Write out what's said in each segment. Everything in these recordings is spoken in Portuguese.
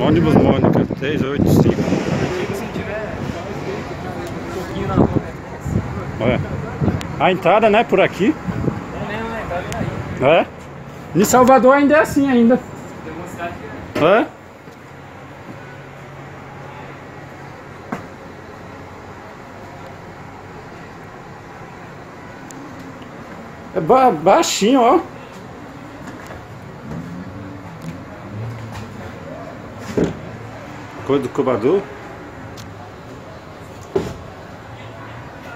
Ônibus Mônica, 385. Se tiver um pouquinho na rua, né? É. A entrada, né, por aqui. É. Em Salvador ainda é assim ainda. É. É ba baixinho, ó. Coisa do cobrador.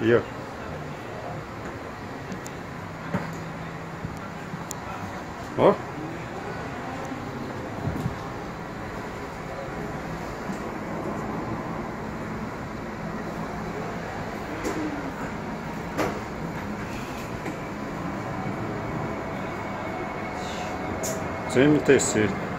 E ó. Ó. CMTC.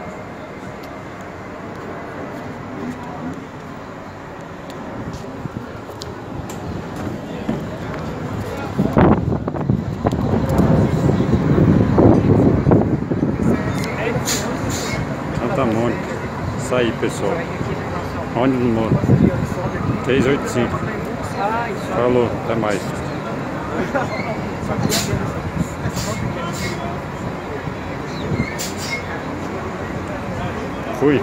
Santa Mônica. Isso aí, pessoal. Onde no Moro? 385. Falou, até mais. Fui.